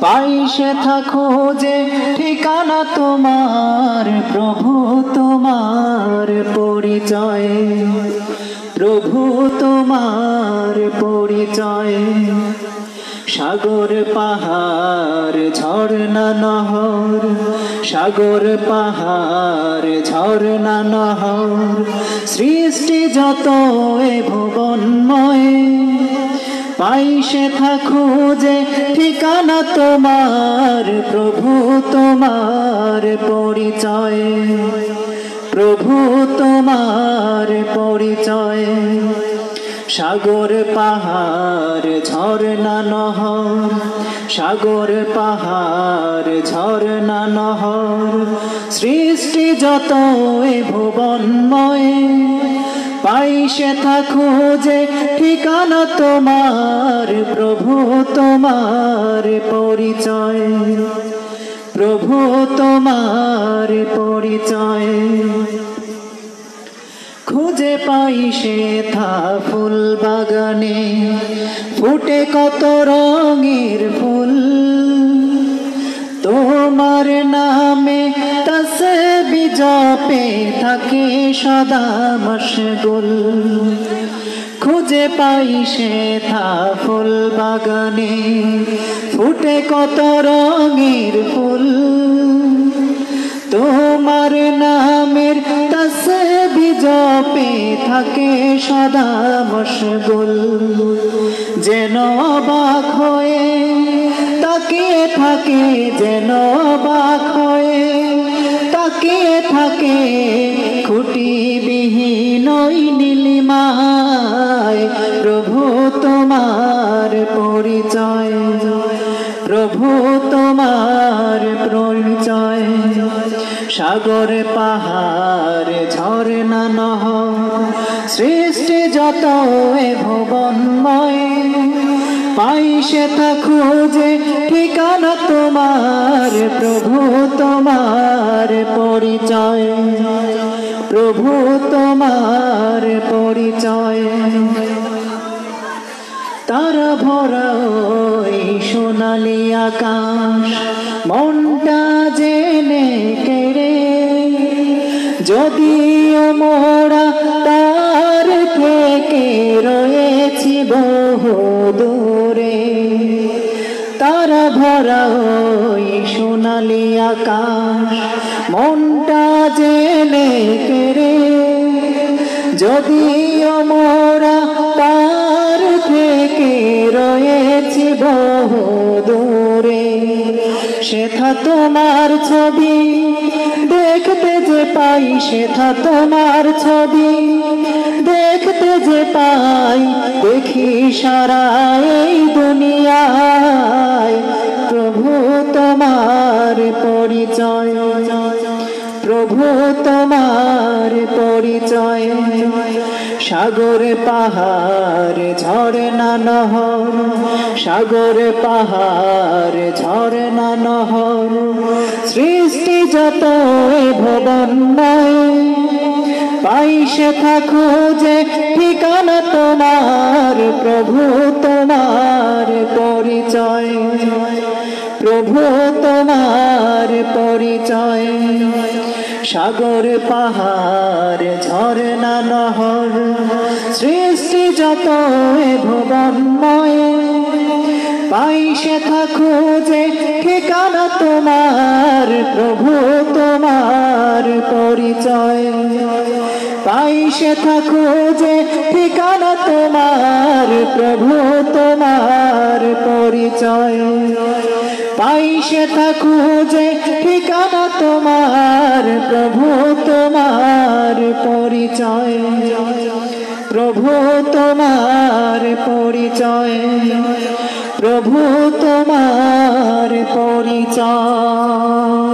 পাই সেথা যে ঠিকানা তোমার, প্রভু তোমার পরিচয়। প্রভু তোমার পরিচয়। সাগর, পাহাড়, ঝর্ণা, নহর। সাগর, পাহাড়, ঝর্ণা, নহর। সৃষ্টি যত এ ভুবনময় পাই সেথা যে ঠিকানা তোমার, প্রভু তোমার পরিচয়। প্রভু তোমার পরিচয়। সাগর পাহাড়, ঝর্ণা নহর। সাগর পাহাড়, ঝর্ণা নহর। সৃষ্টি যত এ ভুবনময় পাই সেথা খুঁজে ঠিকানা তোমার, প্রভু তোমার পরিচয়। প্রভু তোমার পরিচয়। খুঁজে পাই সে থা ফুল বাগানে, ফুটে কত রঙের ফুল। তোমার নামে বিজপে থাকে সদা মশগুল। খুঁজে পাই সে থা ফুল বাগানে, ফুটে কত রঙের ফুল। তোমার নামের তসে বিজপে থাকে সদা মশগুল। যেন অবাক হয়ে তাকিয়ে থাকে, যেন তাকিয়ে থাকে। খুঁটি বিহীন নীলিমায়, প্রভু তোমার পরিচয়। প্রভু তোমার পরিচয়। সাগর, পাহাড়, ঝর্ণা নহ সৃষ্টি যত এ ভুবনময়, পাই সেথা খুঁজে ঠিকানা তোমার প্রভু, তোমার পরিচয়। প্রভু, তোমার পরিচয়। তারা ভরা ওই সোনালি আকাশ, মনটা জেনে কেড়ে। যদিও মোরা তার থেকে রয়েছি বহু ভরা ওই সোনালি আকাশ। মনটা জেনে কেড়ে, যদিও মোরা তার থেকে রয়েছি বহু দূরে সেথা তোমার ছবি দেখতে যে পাই সেথা তোমার ছবি দেখতে যে পাই, দেখি সারা এই সাগর পাহাড় ঝর্ণা নহর। সাগর পাহাড় ঝর্ণা নহর। সৃষ্টি যত ভবনময় পাই সেথা খুঁজে ঠিকানা তোমার, প্রভু তোমার পরিচয়। প্রভু তোমার পরিচয়। সাগর পাহাড়, ঝর্ণা নহর, সৃষ্টি যত ভুবনময় পাই সেথা খুঁজে ঠিকানা তোমার, প্রভু তোমার পরিচয়। পাই সেথা খুঁজে ঠিকানা তোমার, প্রভু তোমার পরিচয়। পাই থাকু খুঁজে ঠিকানা তোমার প্রভু তোমার পরিচয়। প্রভু তোমার পরিচয়। প্রভু তোমার পরিচয়।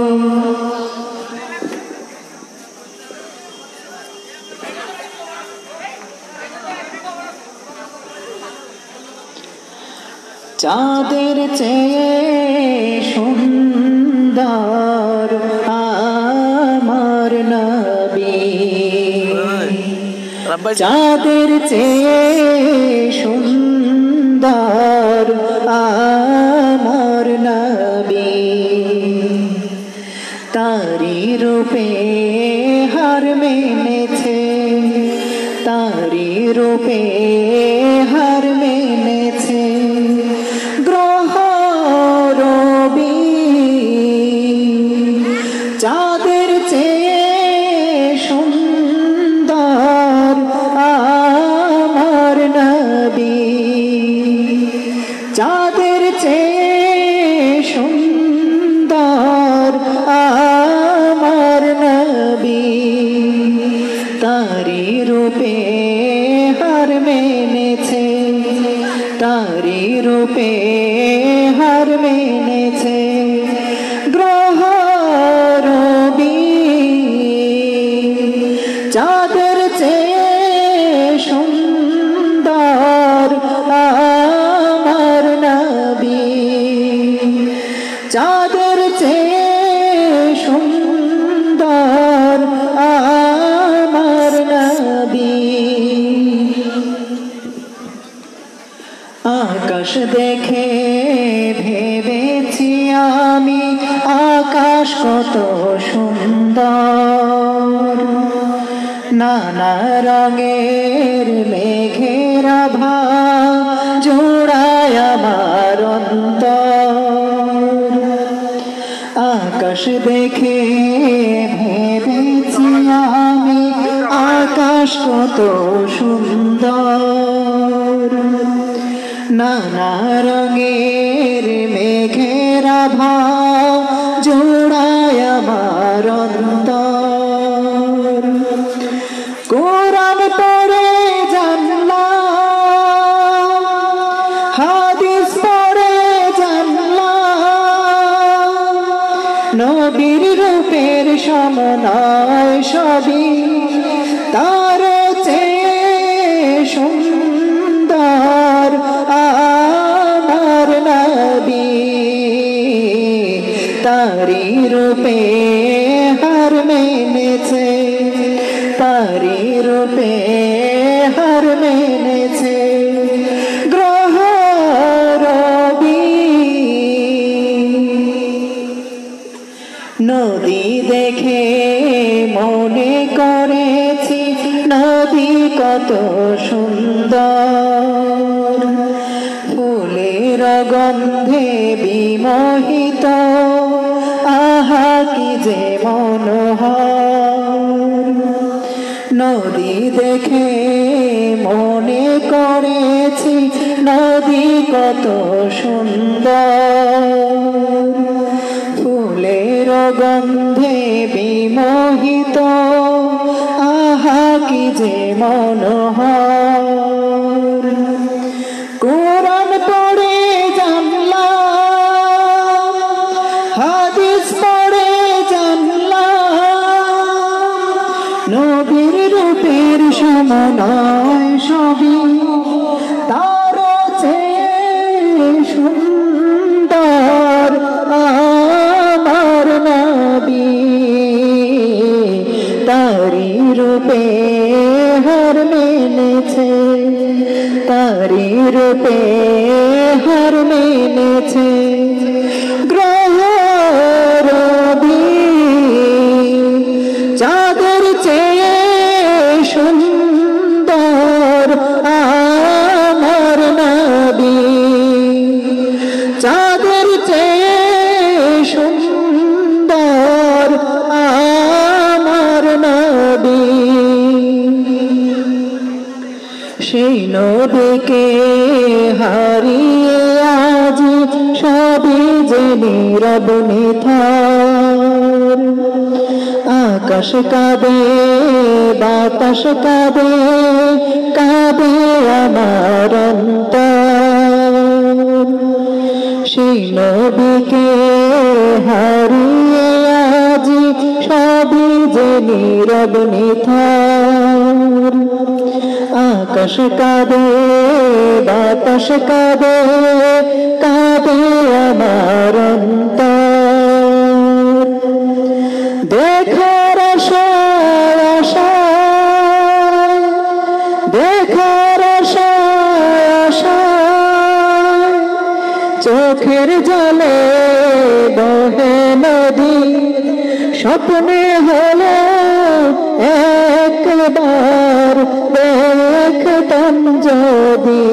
চাঁদের চেয়ে সুন্দর আমার নবী। চাঁদের চেয়ে সুন্দর আমার নবী। তারি রূপে রূপে হার মেনেছে। গ্রহ আকাশ দেখে ভেবেছি আমি, আকাশ কত সুন্দর। নানা রঙের মেঘের ভা জোড়ায় আমার আকাশ দেখে ভেবেছি আমি, আকাশ কত সুন্দর। নানা রঙের মেঘের ভাব জোড়ায় আমার অন্তর। কোরআন পড়ে জানলাম, হাদিস পড়ে জানলাম, নবীর রূপের সমনয় সবই রূপে হার মেনেছে, তারি রূপে হার মেনেছে। গ্রহ রবি, নদী দেখে মনে করেছি, নদী কত সুন্দর। ফুলের গন্ধে বিমোহিত কি যে মনোহর নদী দেখে মনে করেছি, নদী কত সুন্দর। ফুলের গন্ধে বিমোহিত, আহা কি যে মনোহর সমনয় সবই তার সুন্দর আমার নবী। তারি রূপে হার মেনেছে তারি রূপে হার মেনেছে। নিথর আকাশ কাঁদে, বাতাস কাঁদে কাঁদে আমার সেই নবীকে হারিয়ে আজ সবই যে নীরব নিথর। আকাশ কাঁদে, বাতাস কাঁদে কাঁদে আমার অন্তর। চোখের জলে বহে নদী স্বপ্নে হলো একবার দেখতাম যদি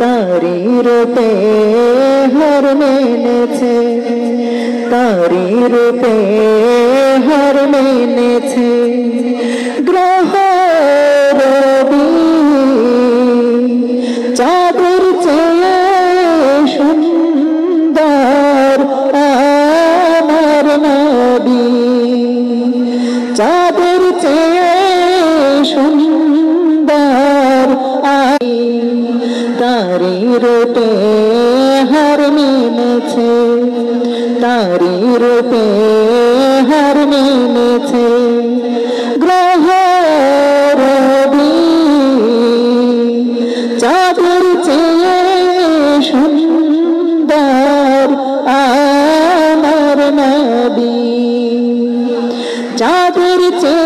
তারি রূপে হার মেনেছে তারি রূপে হার মেনেছে গ্রহ রবি। চাঁদের চেয়ে সুন্দর আমার নবী। চাঁদের চেয়ে সুন্দর আই তারি রূপে হার মেনেছে তারি রূপে হার মেনেছে গ্রহ রবি চাঁদের চেয়ে সুন্দর আমার নবী। চাঁদের চেয়ে